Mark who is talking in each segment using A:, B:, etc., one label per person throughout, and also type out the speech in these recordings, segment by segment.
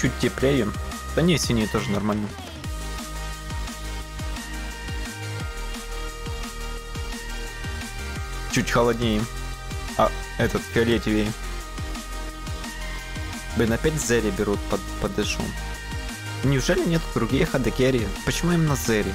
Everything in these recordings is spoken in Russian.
A: чуть теплее. Да не, синий тоже нормально. Чуть холоднее. А этот фиолетовее. Блин, опять Зери берут под, под Дэшу. Неужели нет других Адекери? Почему именно Зери?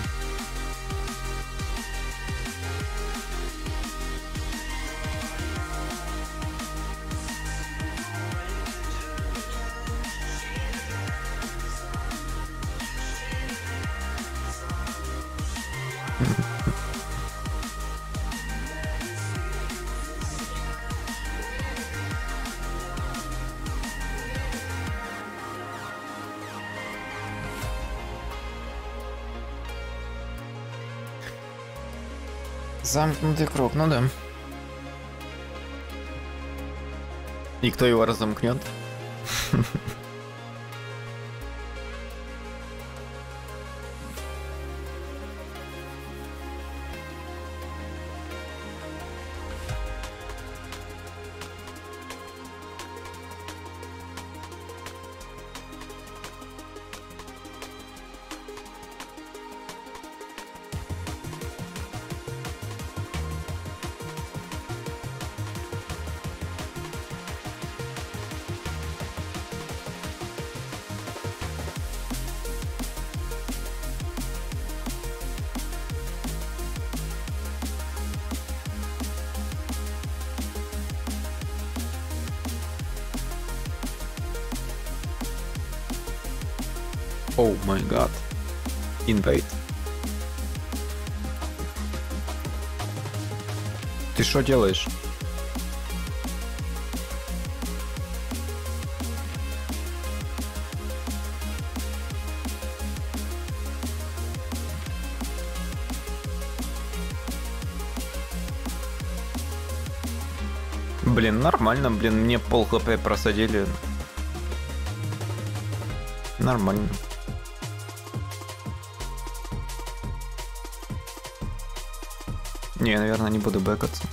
A: Замкнутый круг, ну да. И кто его разомкнет? что делаешь? Блин, нормально, блин, мне пол хп просадили. Нормально. Не, наверное, не буду бэкаться.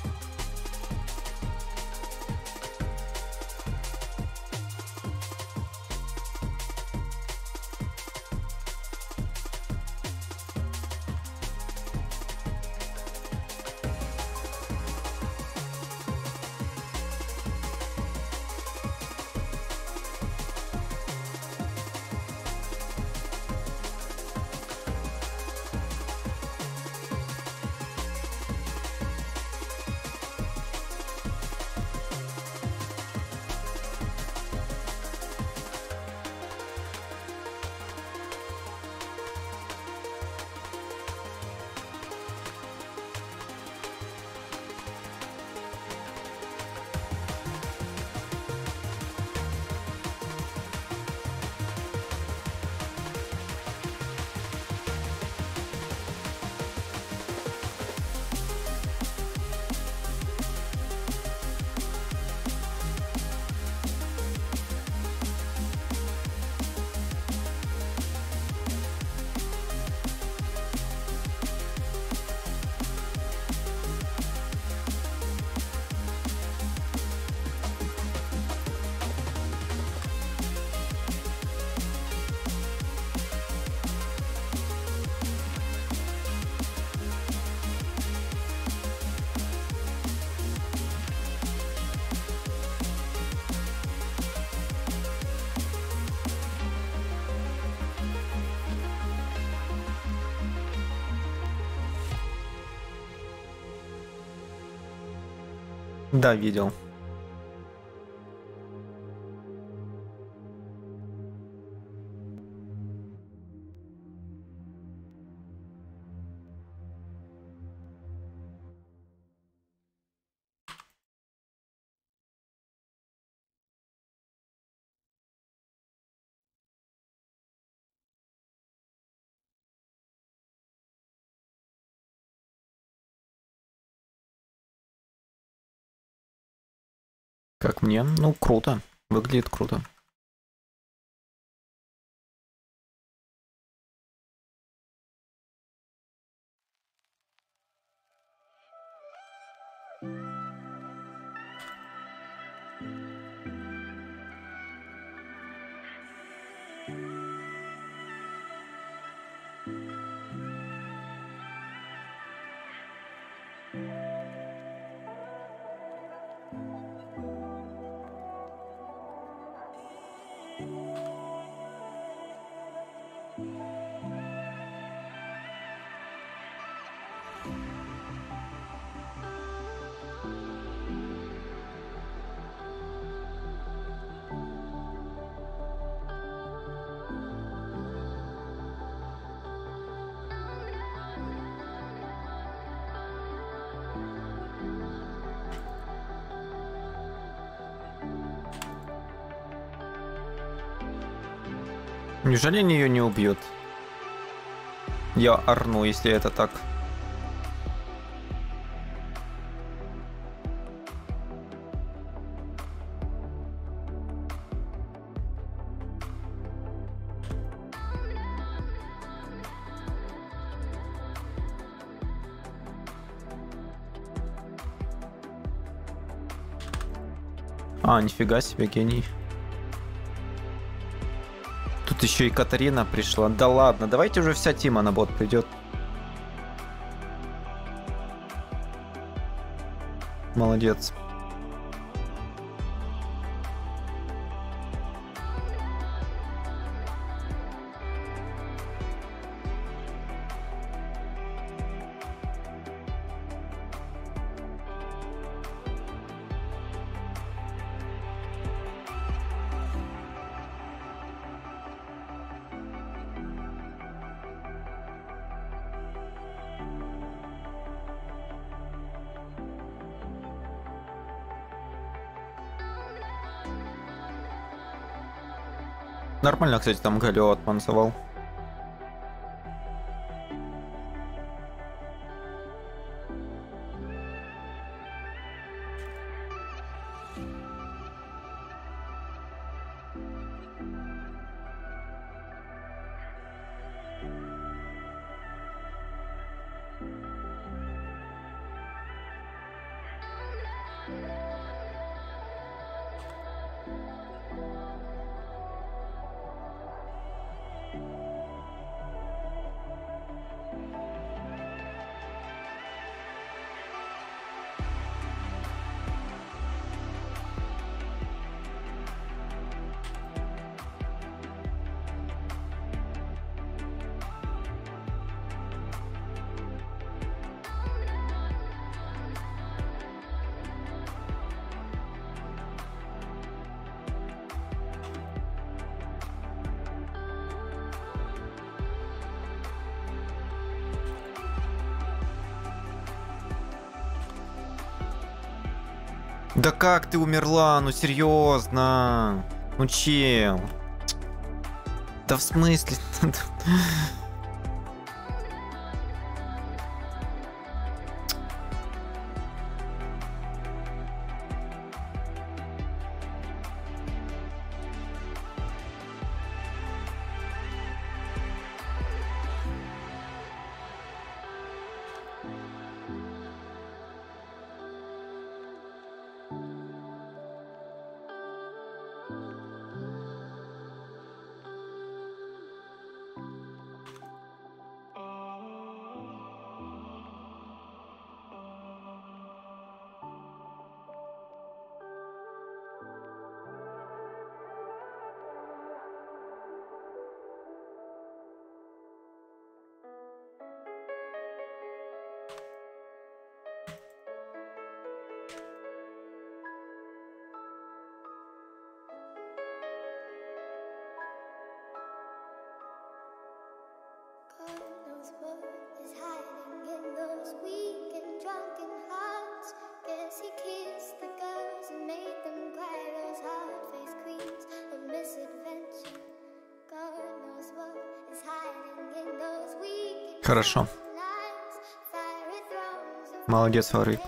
A: Да, видел. Как мне? Ну, круто. Выглядит круто. Неужели они ее не убьют? Я орну, если это так. А, нифига себе, гений. Еще и Катарина пришла. Да ладно, давайте уже вся Тима на бот придет. Молодец. Нормально, кстати, там Галио отмансовал. Да как ты умерла? Ну серьезно? Ну чел? Да в смысле?
B: in those weak and drunken hearts. Guess he kissed the girls and made them cry. Those hard-faced queens of misadventure. God knows what is hiding in those weak and
A: Хорошо.
B: drunken eyes. Fiery thrones of
A: Молодец, Фарик.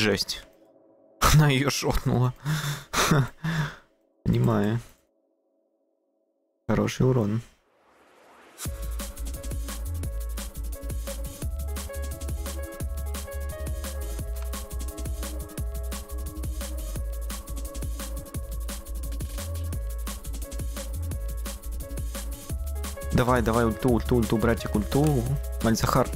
A: Жесть. Она ее шотнула. Понимаю. Хороший урон. Давай, давай, ульту, ульту, ульту, братик, ульту. Мальзахар.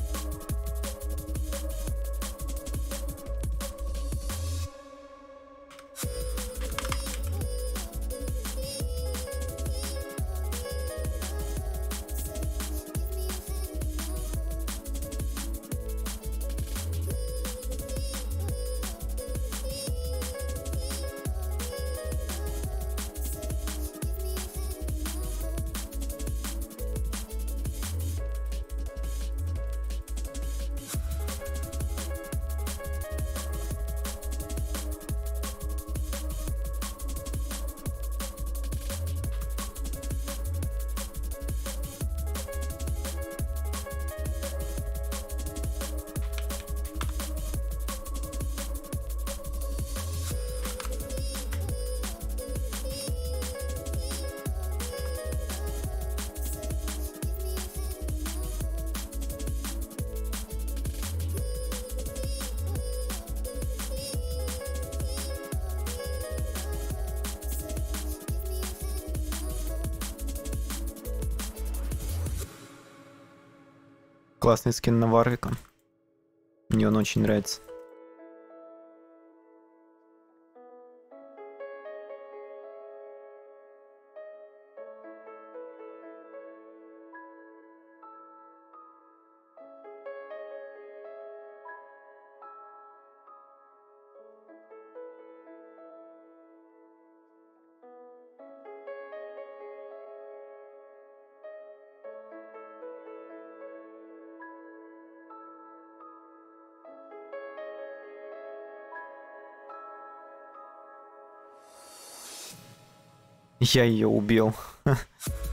B: Классный скин на Варвика. Мне он очень нравится. Я ее убил.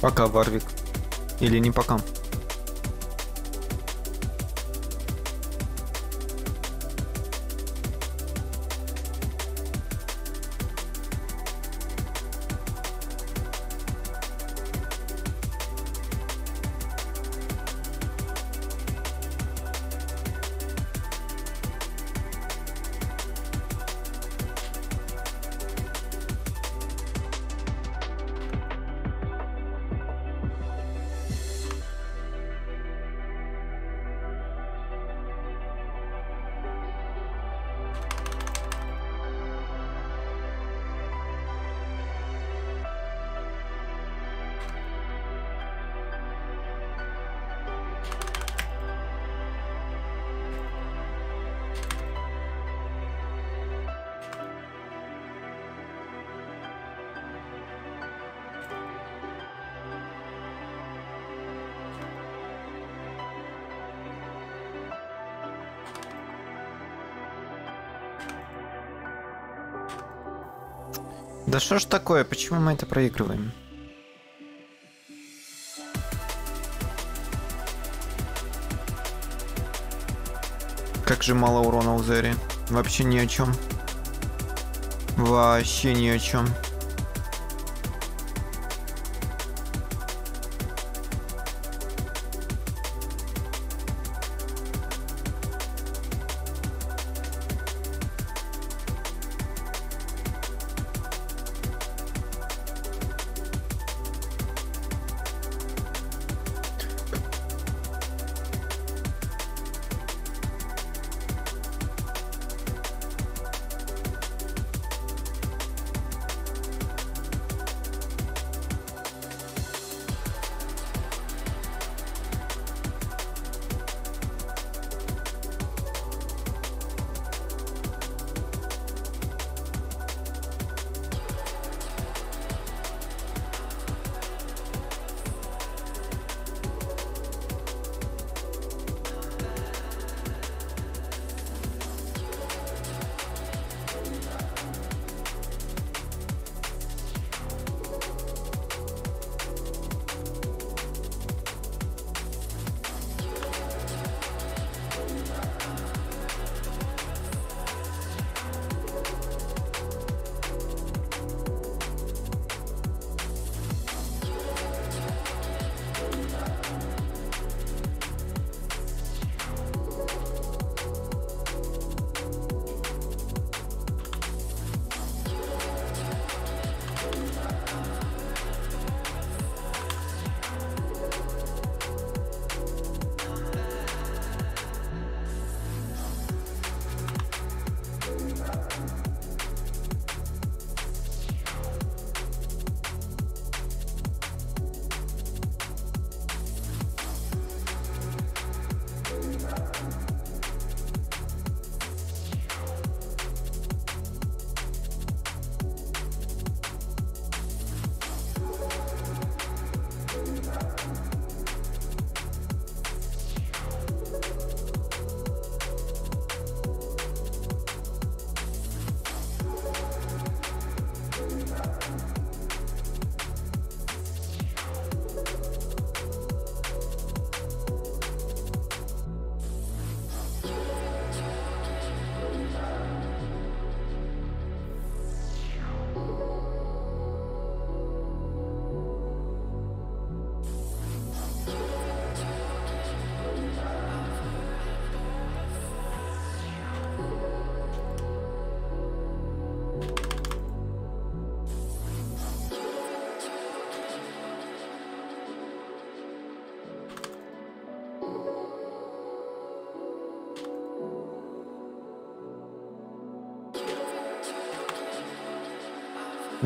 B: Пока, Варвик. Или не пока. Да что ж такое, почему мы это проигрываем? Как же мало урона у Зери. Вообще ни о чем. Вообще ни о чем.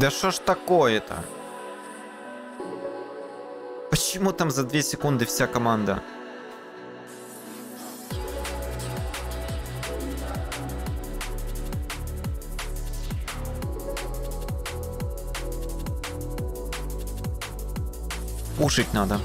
A: Да что ж такое-то? Почему там за 2 секунды вся команда? Пушить надо.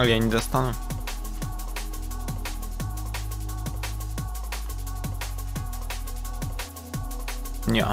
A: А я не достану. Не.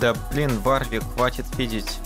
A: Да блин, Варвик, хватит видеть.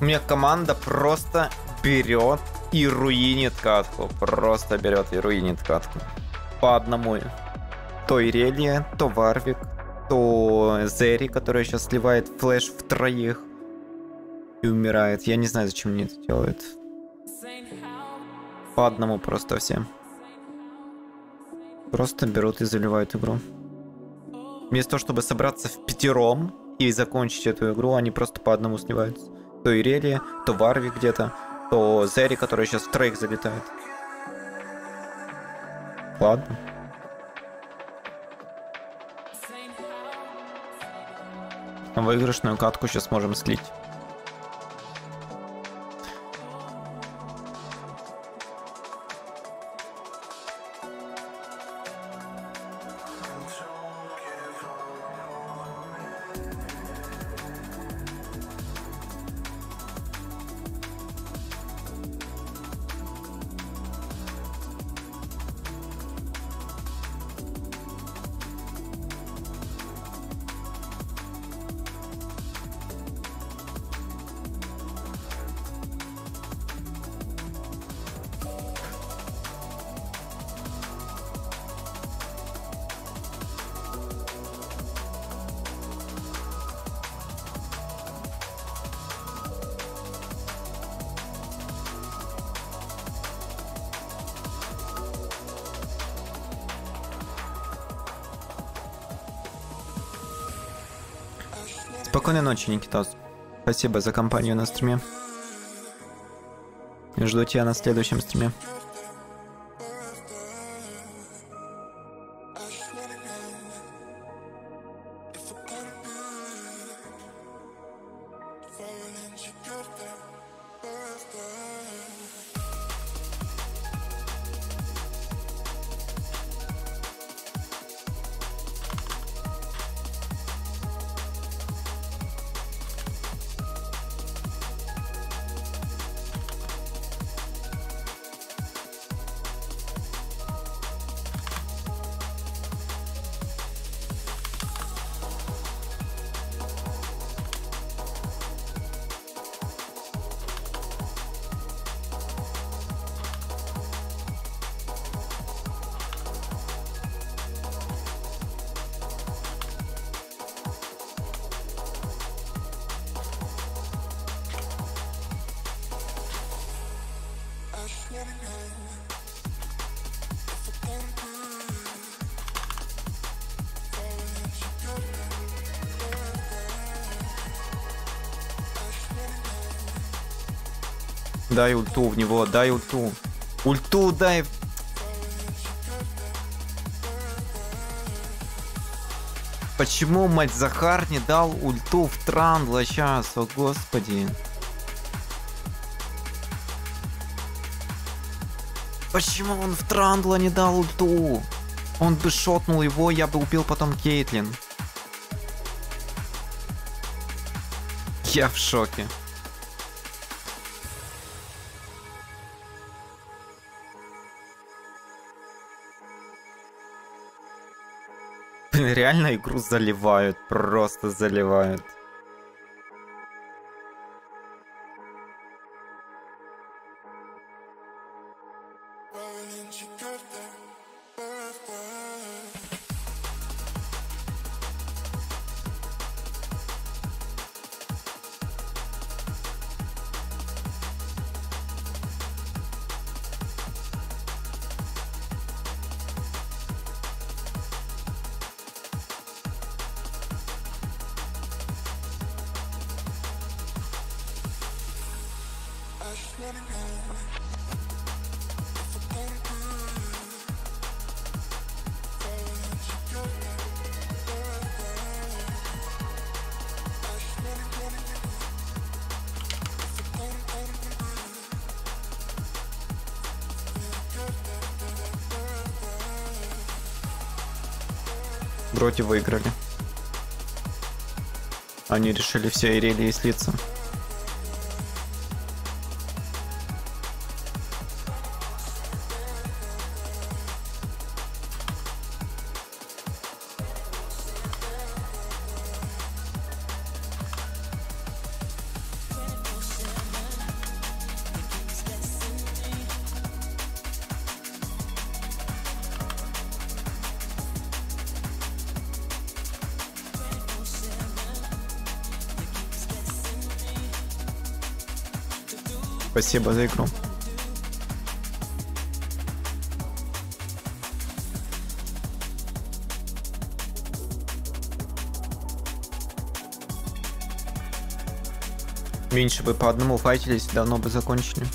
A: У команда просто берет и руинит катку. Просто берет и руинит катку. По одному. То Ирелия, то Варвик, то Зери, которая сейчас сливает флеш в троих. И умирает. Я не знаю, зачем они это делают. По одному просто все. Просто берут и заливают игру. Вместо того, чтобы собраться в пятером и закончить эту игру, они просто по одному сливаются. То Ирелия, то Варви где-то, то Зери, который сейчас в троих залетает. Ладно. Выигрышную катку сейчас можем слить. Спокойной ночи, Никитос. Спасибо за компанию на стриме. Жду тебя на следующем стриме. Дай ульту в него, дай ульту. Ульту дай. Почему, мать, Захар не дал ульту в Трандла сейчас, о господи. Почему он в Трандла не дал ульту? Он бы шотнул его, я бы убил потом Кейтлин. Я в шоке. реально игру заливают, просто заливают. Вроде выиграли. Они решили все Ирелии слиться. Спасибо за игру. Меньше бы по одному файтились, давно бы закончили.